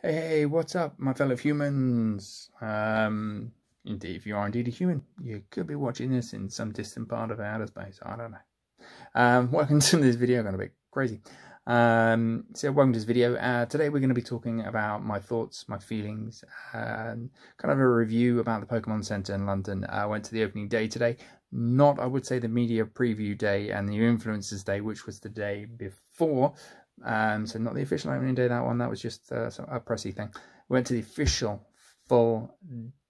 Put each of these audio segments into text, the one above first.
Hey, what's up, my fellow humans? Um, indeed, if you are indeed a human, you could be watching this in some distant part of outer space. I don't know. Um, welcome to this video. Going to be crazy. Um, so welcome to this video. Uh, today we're going to be talking about my thoughts, my feelings, kind of a review about the Pokemon Center in London. I went to the opening day today. Not, I would say, the media preview day and the influencers day, which was the day before. Um, so not the official opening day, that one. That was just uh, a pressy thing. We went to the official full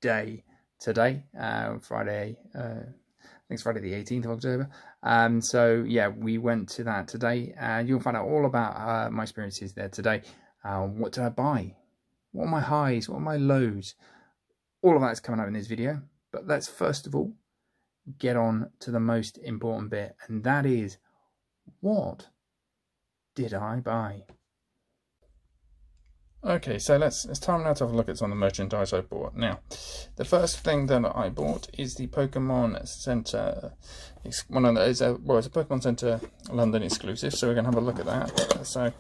day today, uh, Friday. Uh, I think it's Friday the 18th of October. Um, so yeah, we went to that today, and you'll find out all about uh, my experiences there today. Uh, what did I buy? What are my highs? What are my lows? All of that's coming up in this video. But let's first of all get on to the most important bit, and that is what did I buy? Okay, so let's it's time now to have a look at some of the merchandise I bought. Now, the first thing that I bought is the Pokemon Center. One of those, well, it's a Pokemon Center London exclusive, so we're gonna have a look at that. So,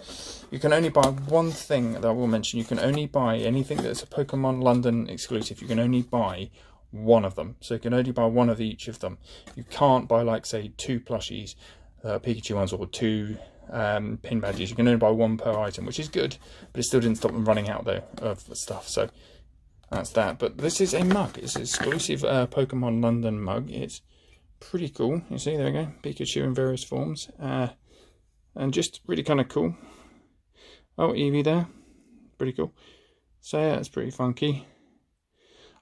you can only buy one thing that I will mention. You can only buy anything that's a Pokemon London exclusive. You can only buy one of them, so you can only buy one of each of them. You can't buy like say two plushies, uh, Pikachu ones, or two um, pin badges. You can only buy one per item, which is good, but it still didn't stop them running out though of stuff. So that's that. But this is a mug. It's an exclusive uh, Pokemon London mug. It's pretty cool. You see, there we go. Pikachu in various forms. Uh, and just really kind of cool. Oh, Eevee there. Pretty cool. So yeah, it's pretty funky.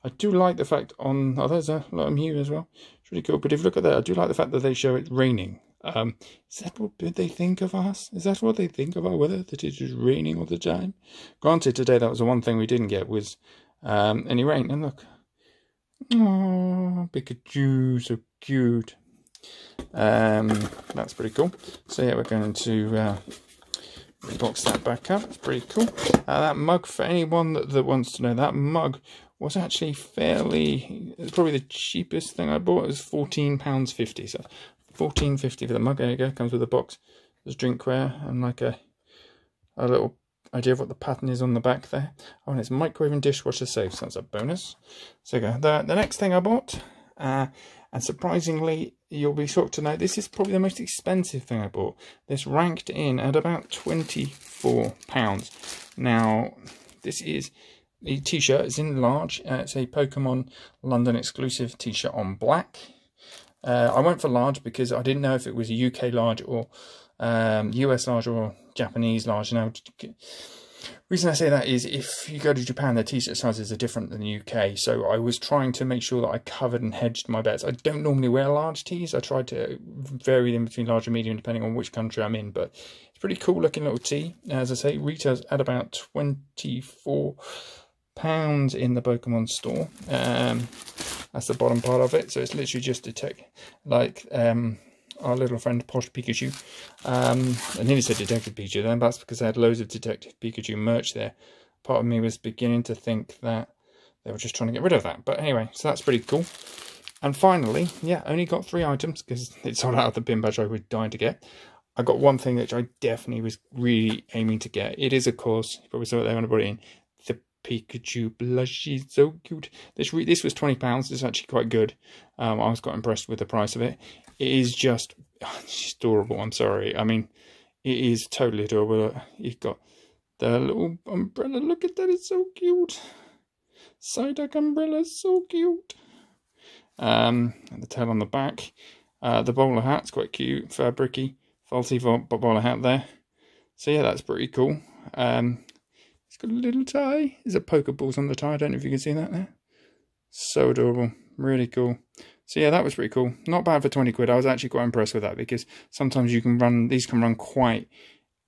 I do like the fact on, oh, there's a lot of Mew as well. It's really cool. But if you look at that, I do like the fact that they show it raining. Um, is that what they think of us? Is that what they think of our weather? That it is raining all the time? Granted, today that was the one thing we didn't get was um, any rain. And look, oh, Pikachu, so cute. Um, that's pretty cool. So yeah, we're going to uh, box that back up. It's pretty cool. Uh, that mug, for anyone that, that wants to know, that mug was actually fairly, probably the cheapest thing I bought. It was £14.50. So fourteen fifty for the mug. There you go. Comes with a box. There's drinkware and like a a little idea of what the pattern is on the back there. Oh, and it's microwave and dishwasher safe. So that's a bonus. So go. The the next thing I bought, uh, and surprisingly, you'll be shocked to know this is probably the most expensive thing I bought. This ranked in at about twenty four pounds. Now, this is the t-shirt. is in large. Uh, it's a Pokemon London exclusive t-shirt on black. Uh, I went for large because I didn't know if it was a UK large or um, US large or Japanese large. Now, reason I say that is if you go to Japan, their t-shirt sizes are different than the UK. So I was trying to make sure that I covered and hedged my bets. I don't normally wear large tees. I try to vary them between large and medium depending on which country I'm in. But it's pretty cool looking little tee. As I say, retails at about 24 pounds in the Pokemon store. Um, that's the bottom part of it. So it's literally just detect, like um, our little friend Posh Pikachu. Um, I nearly said Detective Pikachu then, but that's because I had loads of Detective Pikachu merch there. Part of me was beginning to think that they were just trying to get rid of that. But anyway, so that's pretty cool. And finally, yeah, only got three items because it's sold out of the bin badge I was dying to get. I got one thing which I definitely was really aiming to get. It is, of course, you probably saw it there when I brought it in, Pikachu plush. She's so cute. This this was twenty pounds. It's actually quite good. Um, I was quite impressed with the price of it. It is just she's adorable. I'm sorry. I mean, it is totally adorable. You've got the little umbrella. Look at that. It's so cute. Psyduck umbrella. So cute. Um, and the tail on the back. Uh, the bowler hat's quite cute. Fabricy, faulty bowler hat there. So yeah, that's pretty cool. Um, it's got a little tie. There's a Pokeballs on the tie. I don't know if you can see that there. So adorable. Really cool. So yeah, that was pretty cool. Not bad for 20 quid. I was actually quite impressed with that because sometimes you can run, these can run quite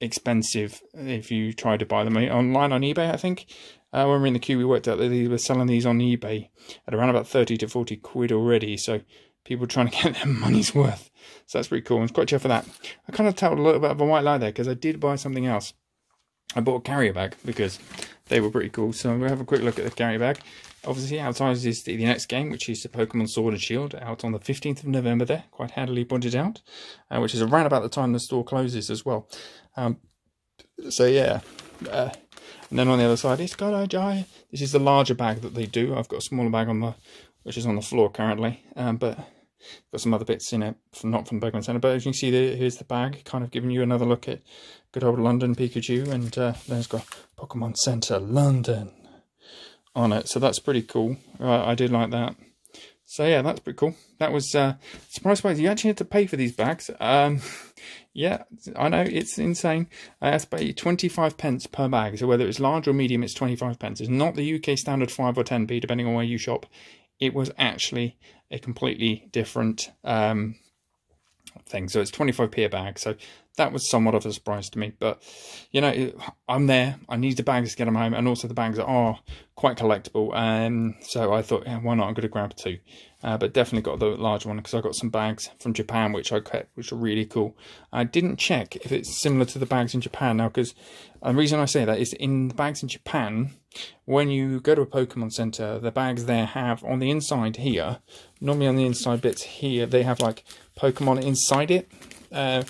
expensive if you try to buy them online on eBay, I think. Uh, when we were in the queue, we worked out that they were selling these on eBay at around about 30 to 40 quid already. So people trying to get their money's worth. So that's pretty cool. I was quite for that. I kind of told a little bit of a white lie there because I did buy something else. I bought a carrier bag because they were pretty cool. So we'll have a quick look at the carrier bag. Obviously, outside is the, next game, which is the Pokemon Sword and Shield, out on the 15th of November there, quite handily pointed out, uh, which is around about the time the store closes as well. Um, so, yeah, uh, And then on the other side, a giant. This is the larger bag that they do. I've got a smaller bag on the, which is on the floor currently, um, but got some other bits in it, from, not from Pokemon Center. But as you can see, there, here's the bag, kind of giving you another look at good old London Pikachu, and uh, then it's got Pokemon Center London on it. So that's pretty cool. Uh, I did like that. So yeah, that's pretty cool. That was uh, surprise, surprise. You actually had to pay for these bags. Um, yeah, I know it's insane. I had to pay twenty five pence per bag. So whether it's large or medium, it's twenty five pence. It's not the UK standard five or ten p, depending on where you shop. It was actually a completely different um, thing. So it's 25p a bag. So that was somewhat of a surprise to me. But, you know, I'm there. I need the bags to get them home. And also the bags are quite collectible. And so I thought, yeah, why not? I'm going to grab two. Uh, but definitely got the large one because I got some bags from Japan which I kept, which are really cool. I didn't check if it's similar to the bags in Japan now because the reason I say that is in the bags in Japan, when you go to a Pokemon Center, the bags there have on the inside here, normally on the inside bits here, they have like Pokemon inside it. Uh,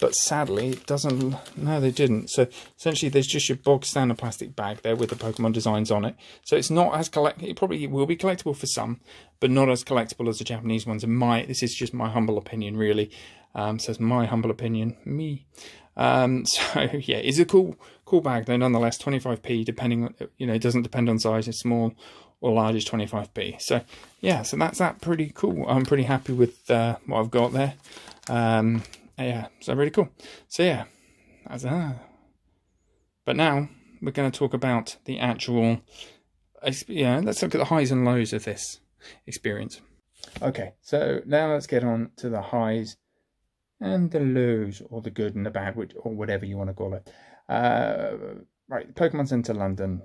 but sadly it doesn't no they didn't. So essentially there's just your bog standard plastic bag there with the pokemon designs on it. So it's not as collect it probably will be collectible for some but not as collectible as the japanese ones. And my this is just my humble opinion really. Um so it's my humble opinion me. Um so yeah it's a cool cool bag though nonetheless. 25p depending on you know it doesn't depend on size it's small or large is 25p so yeah so that's that pretty cool i'm pretty happy with uh, what i've got there um yeah, so really cool. So yeah, that's uh, but now we're going to talk about the actual. Yeah, let's look at the highs and lows of this experience. Okay, so now let's get on to the highs and the lows, or the good and the bad, which or whatever you want to call it. Uh, right, Pokemon Center London,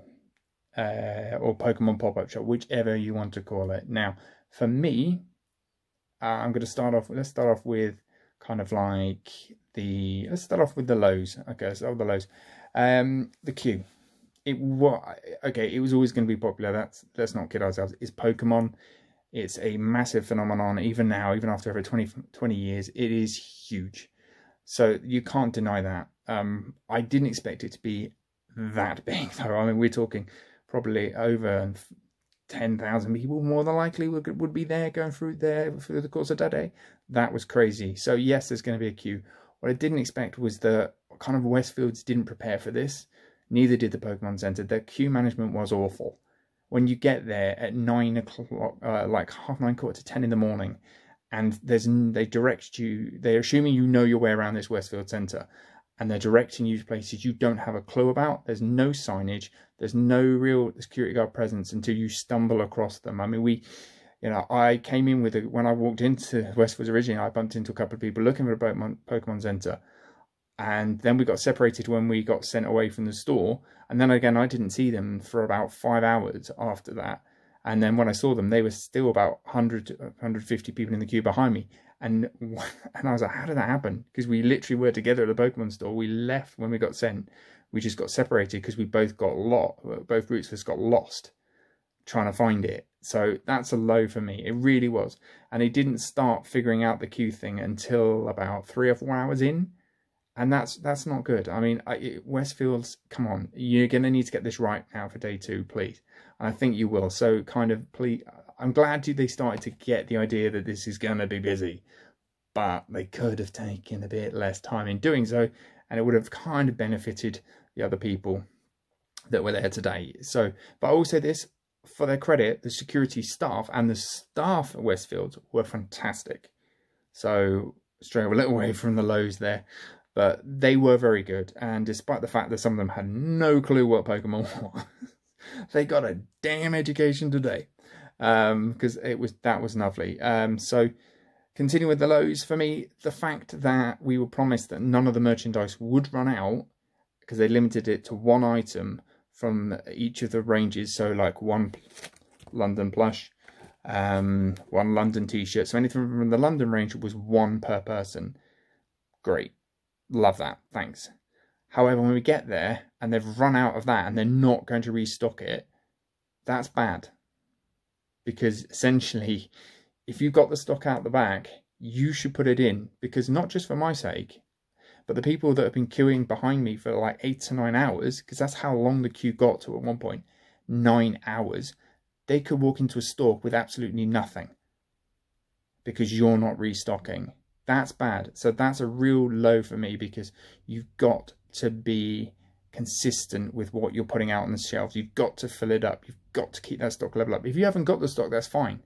uh, or Pokemon Pop Up Shop, whichever you want to call it. Now, for me, uh, I'm going to start off. Let's start off with kind of like the let's start off with the lows okay so the lows. Um the queue it what okay it was always going to be popular that's let's not kid ourselves it's pokemon. It's a massive phenomenon even now even after over 20 20 years it is huge. So you can't deny that. Um i didn't expect it to be that big though. I mean we're talking probably over 10,000 people more than likely would, would be there going through there through the course of that day. That was crazy. So yes, there's going to be a queue. What I didn't expect was that kind of Westfields didn't prepare for this. Neither did the Pokemon Center. Their queue management was awful. When you get there at nine o'clock, uh, like half nine, quarter to ten in the morning, and there's they direct you. They're assuming you know your way around this Westfield Center, and they're directing you to places you don't have a clue about. There's no signage. There's no real security guard presence until you stumble across them. I mean, we, you know, I came in with a, when I walked into Westfields originally, I bumped into a couple of people looking for a Pokemon, Pokemon Center. And then we got separated when we got sent away from the store. And then again, I didn't see them for about five hours after that. And then when I saw them, they were still about 100, 150 people in the queue behind me. And and I was like, how did that happen? Because we literally were together at the Pokemon store. We left when we got sent. We just got separated because we both got lost. Both groups just got lost trying to find it. So that's a low for me. It really was. And it didn't start figuring out the queue thing until about three or four hours in. And that's that's not good. I mean, I, Westfields, come on, you're going to need to get this right now for day two, please. And I think you will. So kind of, please, I'm glad they started to get the idea that this is going to be busy, but they could have taken a bit less time in doing so, and it would have kind of benefited the other people that were there today. So, but I will say this for their credit, the security staff and the staff at Westfield were fantastic. So, straight a little way from the lows there, but they were very good. And despite the fact that some of them had no clue what Pokemon was, they got a damn education today because um, it was that was lovely. Um, so continue with the lows for me. The fact that we were promised that none of the merchandise would run out because they limited it to one item from each of the ranges. So like one London plush, um, one London t-shirt. So anything from the London range was one per person. Great, love that. Thanks. However, when we get there and they've run out of that and they're not going to restock it, that's bad because essentially, if you've got the stock out the back, you should put it in because not just for my sake, But the people that have been queuing behind me for like eight to nine hours, because that's how long the queue got to at one point, nine hours, they could walk into a store with absolutely nothing because you're not restocking. That's bad. So that's a real low for me because you've got to be consistent with what you're putting out on the shelves. You've got to fill it up. You've got to keep that stock level up. If you haven't got the stock, that's fine.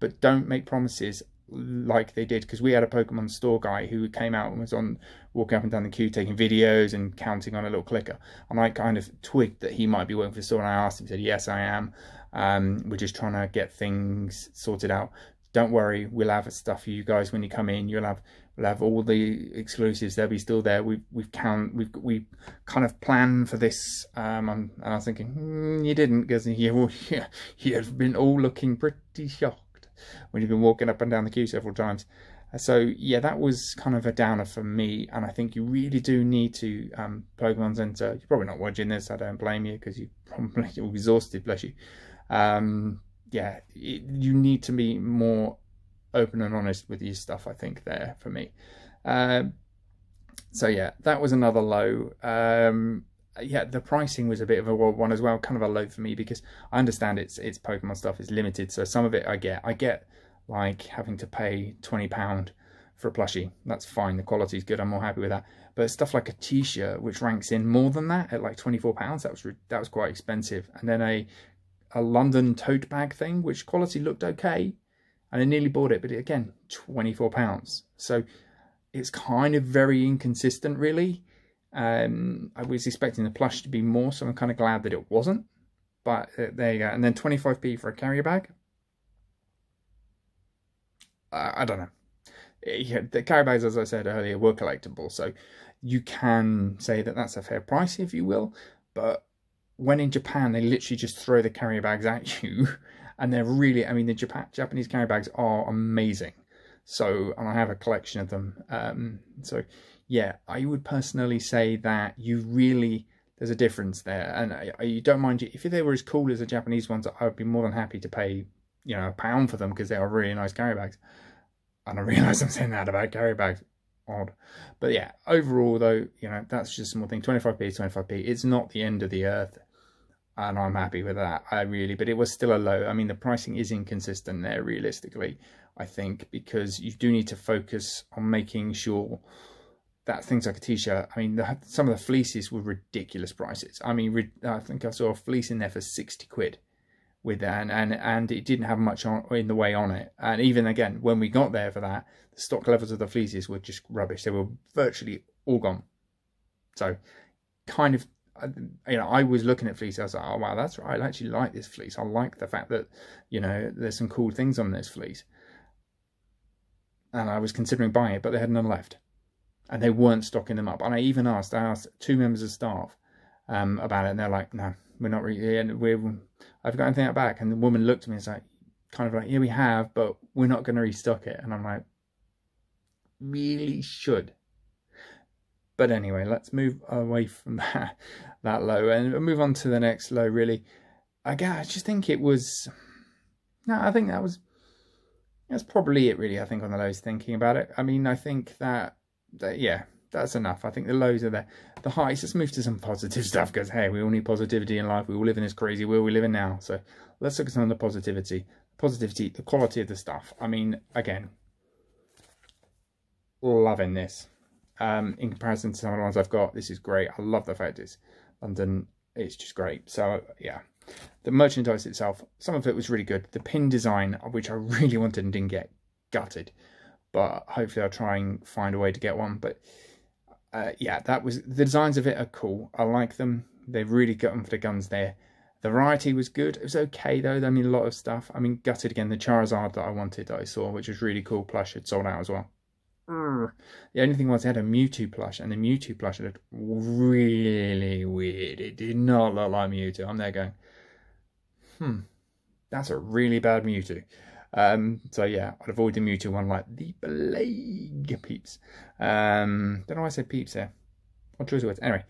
But don't make promises like they did because we had a Pokemon store guy who came out and was on walking up and down the queue taking videos and counting on a little clicker. And I kind of twigged that he might be working for the store and I asked him, he said, Yes, I am. Um, we're just trying to get things sorted out. Don't worry, we'll have stuff for you guys when you come in. You'll have we'll have all the exclusives. They'll be still there. We've we've count we've we kind of planned for this. Um, and I was thinking mm, you didn't because you you've been all looking pretty shocked when you've been walking up and down the queue several times. Uh, so yeah, that was kind of a downer for me, and I think you really do need to um, Pokemon Center. You're probably not watching this. I don't blame you because you're probably exhausted. Bless you. Um, yeah, it, you need to be more open and honest with your stuff. I think there for me. Um, so yeah, that was another low. Um, yeah, the pricing was a bit of a one as well, kind of a low for me because I understand it's it's Pokemon stuff is limited, so some of it I get. I get like having to pay twenty pound for a plushie. That's fine. The quality is good. I'm more happy with that. But stuff like a T-shirt, which ranks in more than that at like twenty four pounds, that was that was quite expensive. And then a a London tote bag thing, which quality looked okay, and I nearly bought it, but again, £24. So it's kind of very inconsistent, really. Um, I was expecting the plush to be more, so I'm kind of glad that it wasn't. But uh, there you go. And then 25p for a carrier bag. Uh, I don't know. Yeah, the carrier bags, as I said earlier, were collectible, so you can say that that's a fair price, if you will. But when in Japan, they literally just throw the carrier bags at you, and they're really, I mean, the Japan, Japanese carrier bags are amazing. So, and I have a collection of them. Um, so, yeah, I would personally say that you really, there's a difference there. And I, I, you don't mind, if they were as cool as the Japanese ones, I would be more than happy to pay, you know, a pound for them because they are really nice carrier bags. And I realise I'm saying that about carrier bags odd. But yeah, overall though, you know, that's just a small thing. 25p is 25p. It's not the end of the earth. And I'm happy with that. I really, but it was still a low. I mean, the pricing is inconsistent there realistically, I think, because you do need to focus on making sure that things like a t-shirt, I mean, the, some of the fleeces were ridiculous prices. I mean, I think I saw a fleece in there for 60 quid with that and, and and it didn't have much on, in the way on it and even again when we got there for that the stock levels of the fleeces were just rubbish they were virtually all gone so kind of you know i was looking at fleece i was like oh wow that's right i actually like this fleece. I like the fact that you know there's some cool things on this fleece. And i was considering buying it but they had none left. And they weren't stocking them up. And i even asked i asked two members of staff um, about it and they're like no we're not really and we're I've got anything back. And the woman looked at me and was like kind of like yeah we have but we're not going to restock it. And I'm like really should but anyway let's move away from that that low and move on to the next low really I I just think it was no I think that was that's probably it really I think on the lows thinking about it I mean I think that, that yeah that's enough. I think the lows are there. The highs, let's move to some positive stuff because, hey, we all need positivity in life. We all live in this crazy world we live in now. So let's look at some of the positivity. Positivity, the quality of the stuff. I mean, again, loving this. Um, in comparison to some of the ones I've got, this is great. I love the fact it's London. It's just great. So, yeah. The merchandise itself, some of it was really good. The pin design, which I really wanted and didn't get, gutted. But hopefully I'll try and find a way to get one. But uh, yeah, that was the designs of it are cool. I like them. They've really got them for the guns there. The variety was good. It was okay though. I mean, a lot of stuff. I mean, gutted again. The Charizard that I wanted that I saw, which was really cool. Plush had sold out as well. The only thing was, they had a Mewtwo plush, and the Mewtwo plush looked really weird. It did not look like Mewtwo. I'm there going, hmm, that's a really bad Mewtwo. Um, so yeah, I'd avoid the Mewtwo one like the plague peeps. Um, don't know why I said peeps there. What choice words? Anyway,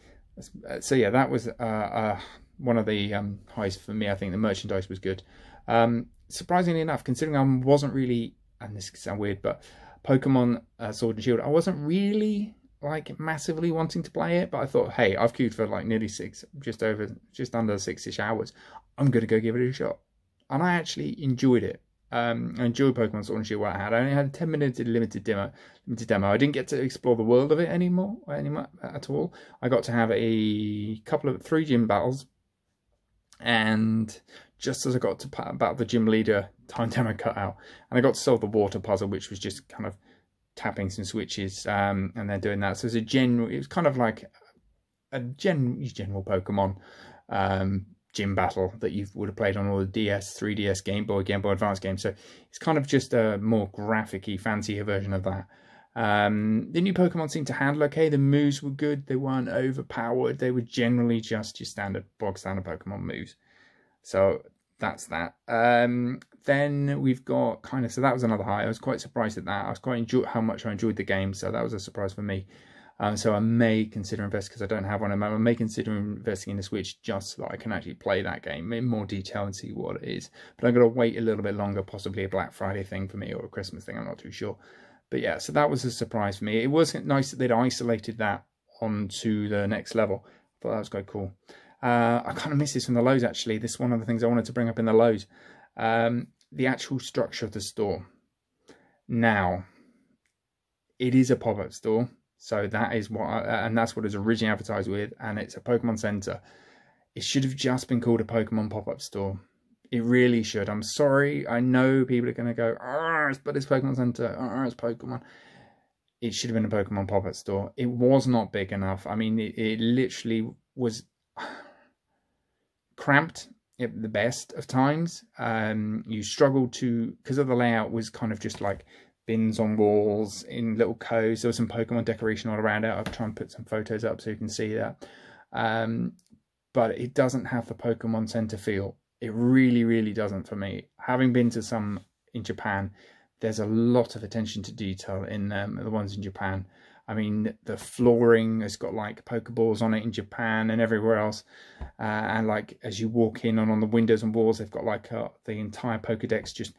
uh, so yeah, that was uh, uh, one of the um, highs for me. I think the merchandise was good. Um, surprisingly enough, considering I wasn't really, and this sounds weird, but Pokemon uh, Sword and Shield, I wasn't really like massively wanting to play it, but I thought, hey, I've queued for like nearly six, just over, just under six-ish hours. I'm gonna go give it a shot, and I actually enjoyed it. Um, I enjoyed Pokemon Sword and Shield. What I had, I only had a ten minute limited demo. Limited demo. I didn't get to explore the world of it anymore, anymore at all. I got to have a couple of three gym battles, and just as I got to about the gym leader, time demo cut out, and I got to solve the water puzzle, which was just kind of tapping some switches um, and then doing that. So it's a general. It was kind of like a gen, general Pokemon um, gym battle that you would have played on all the DS, 3DS, Game Boy, Game Boy Advance games. So it's kind of just a more graphicy, fancier version of that. Um, the new Pokemon seemed to handle okay. The moves were good. They weren't overpowered. They were generally just your standard, bog standard Pokemon moves. So that's that. Um, then we've got kind of so that was another high. I was quite surprised at that. I was quite enjoy how much I enjoyed the game, so that was a surprise for me. Um, so I may consider investing because I don't have one. I may consider investing in the Switch just so that I can actually play that game in more detail and see what it is. But I'm going to wait a little bit longer, possibly a Black Friday thing for me or a Christmas thing. I'm not too sure. But yeah, so that was a surprise for me. It was nice that they'd isolated that onto the next level. I thought that was quite cool. Uh, I kind of miss this from the lows actually. This is one of the things I wanted to bring up in the lows. Um, the actual structure of the store. Now, it is a pop-up store, so that is what, I, and that's what it's originally advertised with, and it's a Pokemon Center. It should have just been called a Pokemon pop-up store. It really should. I'm sorry. I know people are going to go, but it's Pokemon Center. it's Pokemon. It should have been a Pokemon pop-up store. It was not big enough. I mean, it, it literally was cramped at the best of times. Um, you struggle to because of the layout was kind of just like bins on walls in little coves. There was some Pokemon decoration all around it. I'll try and put some photos up so you can see that. Um, but it doesn't have the Pokemon Center feel. It really, really doesn't for me. Having been to some in Japan, there's a lot of attention to detail in them, the ones in Japan. I mean, the flooring has got like Pokeballs on it in Japan and everywhere else. Uh, and like as you walk in and on the windows and walls, they've got like uh, the entire Pokedex just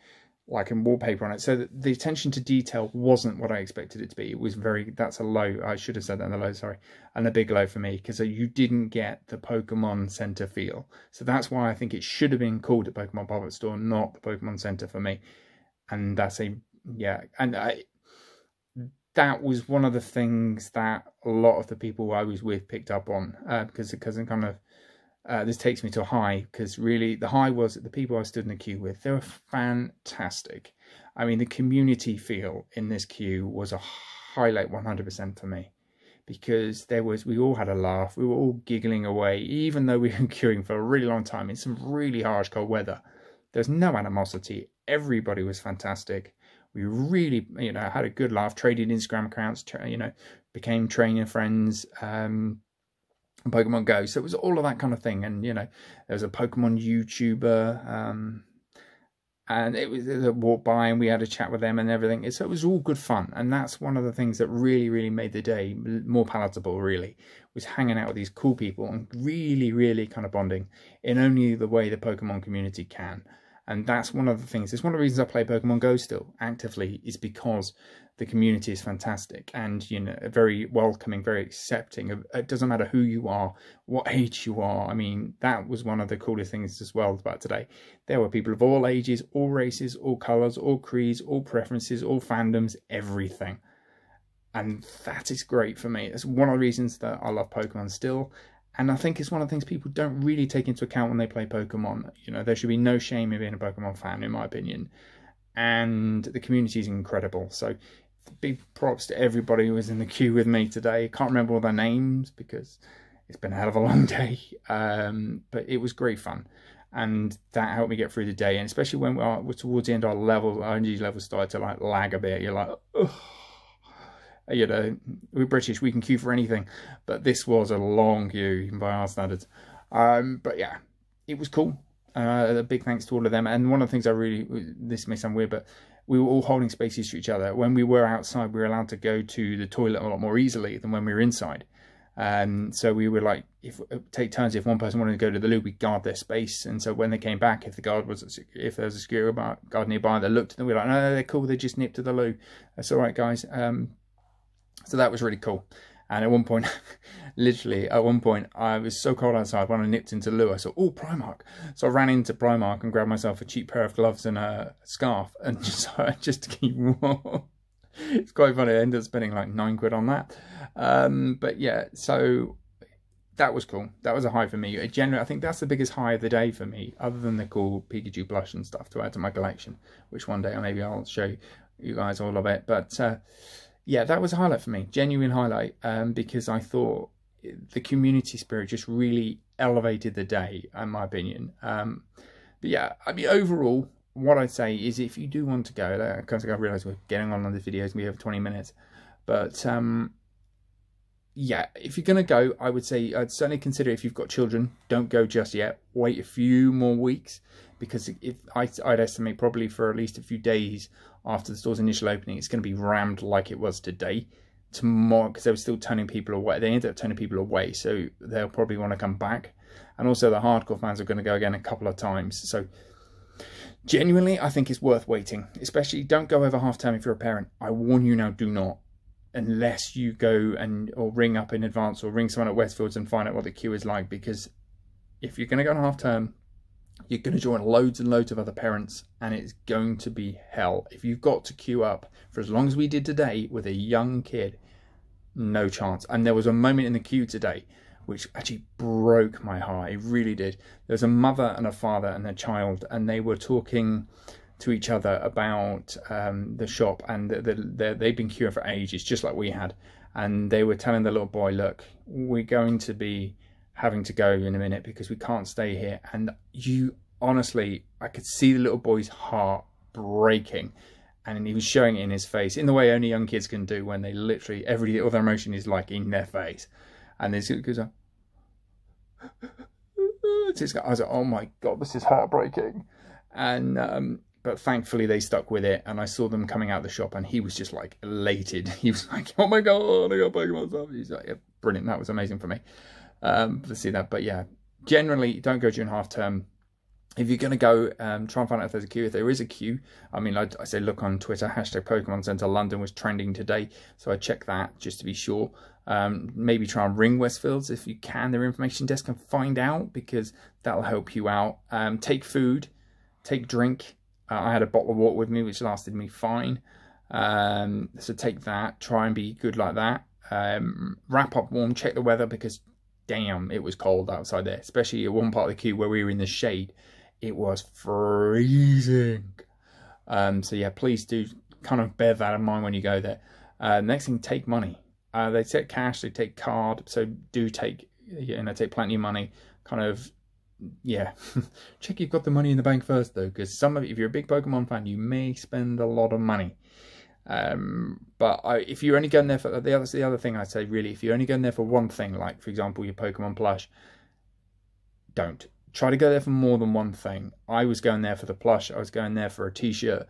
like in wallpaper on it. So the attention to detail wasn't what I expected it to be. It was very, that's a low. I should have said that in the low, sorry. And a big low for me because you didn't get the Pokemon Center feel. So that's why I think it should have been called a Pokemon Pop-Up Store, not the Pokemon Center for me. And that's a, yeah. And I, that was one of the things that a lot of the people I was with picked up on uh, because because it kind of uh, this takes me to a high because really the high was that the people I stood in the queue with they were fantastic. I mean the community feel in this queue was a highlight 100% for me because there was we all had a laugh we were all giggling away even though we were queuing for a really long time in some really harsh cold weather there's no animosity everybody was fantastic we really, you know, had a good laugh, traded Instagram accounts, you know, became training friends, um, Pokemon Go. So it was all of that kind of thing. And, you know, there was a Pokemon YouTuber, um, and it was a walk by and we had a chat with them and everything. So it was all good fun. And that's one of the things that really, really made the day more palatable, really, was hanging out with these cool people and really, really kind of bonding in only the way the Pokemon community can and that's one of the things it's one of the reasons i play pokemon go still actively is because the community is fantastic and you know very welcoming very accepting it doesn't matter who you are what age you are. I mean that was one of the coolest things as well about today. There were people of all ages all races all colors all creeds all preferences all fandoms everything. And that is great for me. It's one of the reasons that i love pokemon still and I think it's one of the things people don't really take into account when they play Pokemon. You know, there should be no shame in being a Pokemon fan, in my opinion. And the community is incredible. So, big props to everybody who was in the queue with me today. I Can't remember all their names because it's been a hell of a long day. Um, but it was great fun. And that helped me get through the day. And especially when we are towards the end, our level, our energy level started to like lag a bit. You're like, ugh you know, we're British, we can queue for anything. But this was a long queue, even by our standards. Um, but yeah, it was cool. Uh, a big thanks to all of them. And one of the things I really, this may sound weird, but we were all holding spaces to each other. When we were outside, we were allowed to go to the toilet a lot more easily than when we were inside. Um, so we were like, if take turns. If one person wanted to go to the loo, we guard their space. And so when they came back, if the guard was, if there was a security guard nearby, they looked at them. We were like, no, they're cool. They just nipped to the loo. That's all right, guys. Um, so that was really cool. And at one point, literally, at one point, I was so cold outside when I nipped into loo, I saw, oh, Primark. So I ran into Primark and grabbed myself a cheap pair of gloves and a scarf and just, just to keep warm. it's quite funny. I ended up spending like nine quid on that. Um, but yeah, so that was cool. That was a high for me. Generally, I think that's the biggest high of the day for me, other than the cool Pikachu plush and stuff to add to my collection, which one day maybe I'll show you guys all of it. But uh, yeah, that was a highlight for me, genuine highlight, um, because I thought the community spirit just really elevated the day, in my opinion. Um, but yeah, I mean, overall, what I'd say is if you do want to go, because I realise we're getting on on this video, it's going over 20 minutes, but um, yeah, if you're going to go, I would say I'd certainly consider if you've got children, don't go just yet. Wait a few more weeks because if I'd estimate probably for at least a few days after the store's initial opening, it's going to be rammed like it was today. Tomorrow, because they were still turning people away. They ended up turning people away, so they'll probably want to come back. And also, the hardcore fans are going to go again a couple of times. So, genuinely, I think it's worth waiting. Especially, don't go over half term if you're a parent. I warn you now, do not unless you go and or ring up in advance or ring someone at Westfields and find out what the queue is like because if you're going to go on half term you're going to join loads and loads of other parents and it's going to be hell. If you've got to queue up for as long as we did today with a young kid no chance. And there was a moment in the queue today which actually broke my heart. It really did. There was a mother and a father and a child and they were talking to each other about um, the shop, and the, the, they've been queuing for ages, just like we had. And they were telling the little boy, "Look, we're going to be having to go in a minute because we can't stay here." And you honestly, I could see the little boy's heart breaking, and he was showing it in his face in the way only young kids can do when they literally every other emotion is like in their face, and this goes on. I was like, "Oh my god, this is heartbreaking," and um, but thankfully they stuck with it and I saw them coming out of the shop and he was just like elated. He was like, oh my god, I got Pokemon stuff. He's like, yeah, brilliant. That was amazing for me um, to see that. But yeah, generally don't go during half term. If you're going to go, um, try and find out if there's a queue. If there is a queue, I mean, I, I say look on Twitter, hashtag Pokemon Center London was trending today. So I check that just to be sure. Um, maybe try and ring Westfields if you can, their information desk, and find out because that'll help you out. Um, take food, take drink, uh, I had a bottle of water with me, which lasted me fine. Um, so take that, try and be good like that. Um, wrap up warm, check the weather because damn, it was cold outside there, especially at one part of the queue where we were in the shade. It was freezing. Um, so yeah, please do kind of bear that in mind when you go there. Uh, next thing, take money. Uh, they take cash, they take card, so do take you know take plenty of money. Kind of yeah, check you've got the money in the bank first though, because some of if you're a big Pokemon fan, you may spend a lot of money. Um, but I, if you're only going there for the other, the other thing I'd say really, if you're only going there for one thing, like for example your Pokemon plush, don't try to go there for more than one thing. I was going there for the plush. I was going there for a T-shirt,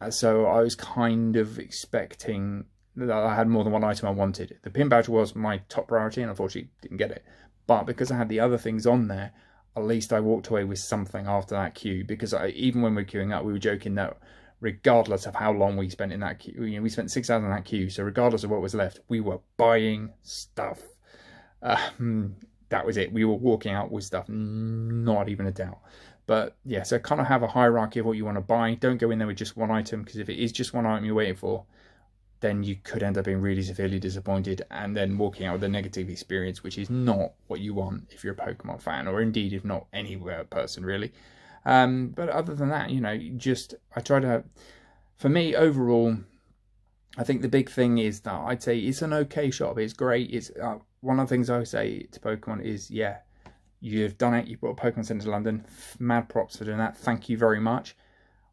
uh, so I was kind of expecting that I had more than one item I wanted. The pin badge was my top priority, and unfortunately didn't get it. But because I had the other things on there, at least I walked away with something after that queue because I, even when we were queuing up, we were joking that regardless of how long we spent in that queue, you know, we spent six hours in that queue, so regardless of what was left, we were buying stuff. Um, that was it. We were walking out with stuff, not even a doubt. But yeah, so kind of have a hierarchy of what you want to buy. Don't go in there with just one item because if it is just one item you're waiting for, then you could end up being really severely disappointed and then walking out with a negative experience, which is not what you want if you're a Pokemon fan, or indeed if not any person really. Um, but other than that, you know, just I try to. For me, overall, I think the big thing is that I'd say it's an okay shop. It's great. It's uh, one of the things I say to Pokemon is, yeah, you've done it. You brought Pokemon Center to London. Mad props for doing that. Thank you very much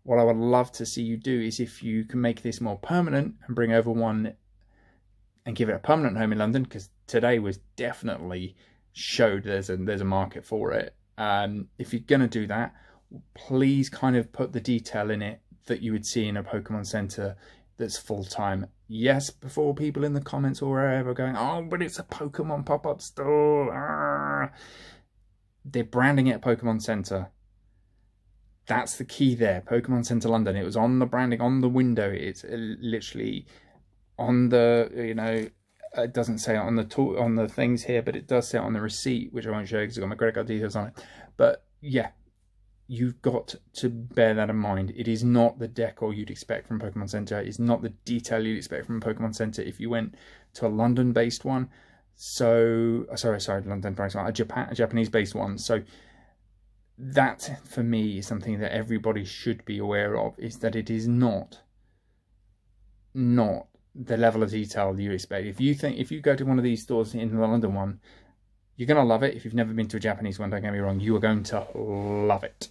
what I would love to see you do is if you can make this more permanent and bring over one and give it a permanent home in London, because today was definitely showed there's a there's a market for it. Um, if you're gonna do that, please kind of put the detail in it that you would see in a Pokemon Center that's full time. Yes, before people in the comments or wherever going, oh, but it's a Pokemon pop up store. Ah. They're branding it Pokemon Center that's the key there. Pokemon Center London. It was on the branding on the window. It's literally on the you know it doesn't say on the on the things here, but it does say on the receipt, which I won't show because I've got my credit card details on it. But yeah, you've got to bear that in mind. It is not the decor you'd expect from Pokemon Center. It's not the detail you'd expect from Pokemon Center if you went to a London-based one. So, uh, sorry, sorry, London-based one, a Japan, a Japanese-based one. So that for me is something that everybody should be aware of. Is that it is not, not the level of detail you expect. If you think, if you go to one of these stores in the London one, you're going to love it. If you've never been to a Japanese one, don't get me wrong, you are going to love it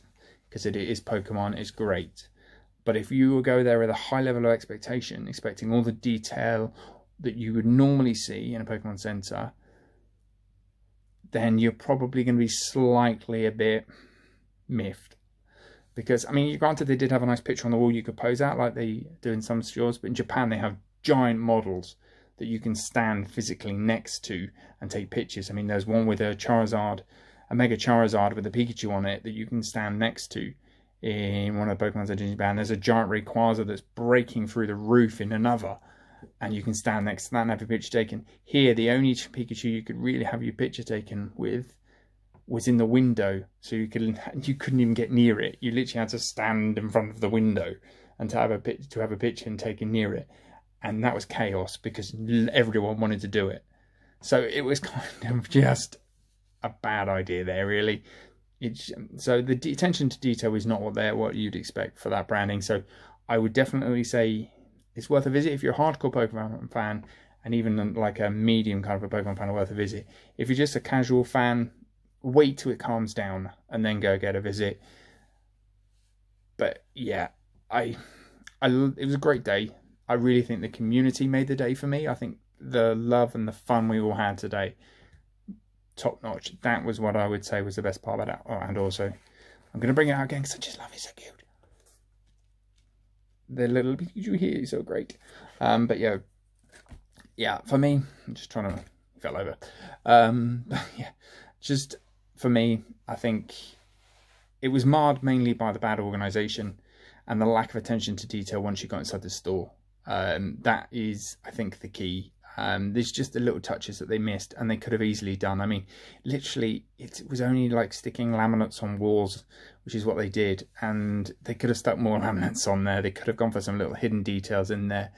because it is Pokemon, it's great. But if you go there with a high level of expectation, expecting all the detail that you would normally see in a Pokemon Center, then you're probably going to be slightly a bit miffed. Because, I mean, granted, they did have a nice picture on the wall you could pose out like they do in some stores, but in Japan they have giant models that you can stand physically next to and take pictures. I mean, there's one with a Charizard a Mega Charizard with a Pikachu on it that you can stand next to in one of the Pokemon Legends band. There's a giant Rayquaza that's breaking through the roof in another, and you can stand next to that and have your picture taken. Here, the only Pikachu you could really have your picture taken with was in the window, so you could you couldn't even get near it. You literally had to stand in front of the window and to have a to have a picture and taken near it, and that was chaos because everyone wanted to do it. So it was kind of just a bad idea there, really. It's, so the attention to detail is not what they what you'd expect for that branding. So I would definitely say it's worth a visit if you're a hardcore Pokemon fan, and even um, like a medium kind of a Pokemon fan, worth a visit. If you're just a casual fan, wait till it calms down and then go get a visit. But yeah, I, I it was a great day. I really think the community made the day for me. I think the love and the fun we all had today top notch. That was what I would say was the best part about it. Oh, and also, I'm going to bring it out again because I just love it. So cute. The little Pikachu here is so great. Um, but yeah, yeah, for me, I'm just trying to fell over. Um, yeah, just for me, I think it was marred mainly by the bad organisation and the lack of attention to detail once you got inside the store. Um, that is, I think, the key um, there's just the little touches that they missed and they could have easily done. I mean, literally, it was only like sticking laminates on walls, which is what they did. And they could have stuck more laminates on there. They could have gone for some little hidden details in there.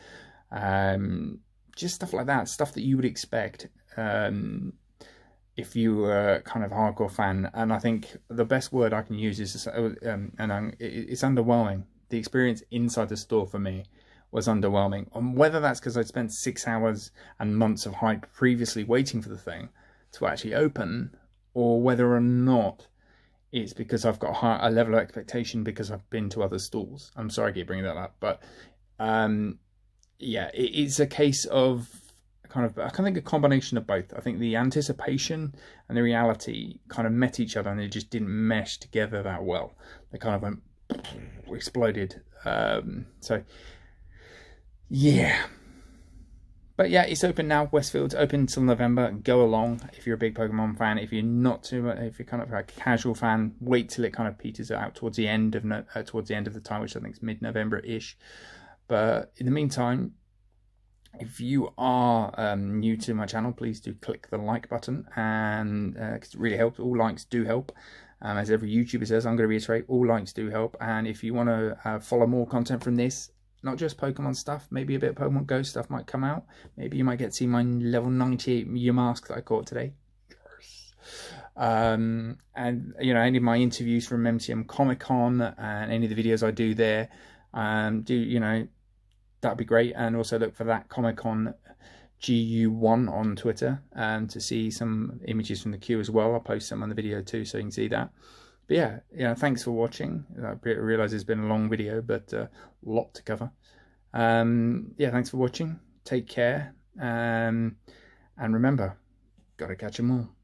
Um, just stuff like that, stuff that you would expect um, if you were kind of hardcore fan. And I think the best word I can use is, um, and it's underwhelming. The experience inside the store for me was underwhelming. And whether that's because I'd spent six hours and months of hype previously waiting for the thing to actually open, or whether or not it's because I've got a, level of expectation because I've been to other stalls. I'm sorry I keep bringing that up, but um, yeah, it, it's a case of kind of I can think a combination of both. I think the anticipation and the reality kind of met each other and they just didn't mesh together that well. They kind of went exploded. Um, so yeah. But yeah, it's open now. Westfield's open until November. Go along if you're a big Pokemon fan. If you're not too, much, if you're kind of a casual fan, wait till it kind of peters out towards the end of uh, towards the end of the time, which I think is mid-November ish. But in the meantime, if you are um, new to my channel, please do click the like button, and uh, it really helps. All likes do help. Um, as every YouTuber says, I'm going to reiterate, all likes do help. And if you want to uh, follow more content from this, not just Pokemon stuff, maybe a bit of Pokemon Go stuff might come out. Maybe you might get to see my level 98 Mask that I caught today. Um, and, you know, any of my interviews from MCM Comic Con and any of the videos I do there, um, do, you know, that'd be great. And also look for that Comic Con GU1 on Twitter um, to see some images from the queue as well. I'll post some on the video too so you can see that but yeah, yeah, thanks for watching. I realise it's been a long video, but a uh, lot to cover. Um, yeah, thanks for watching. Take care. Um, and remember, gotta catch 'em all.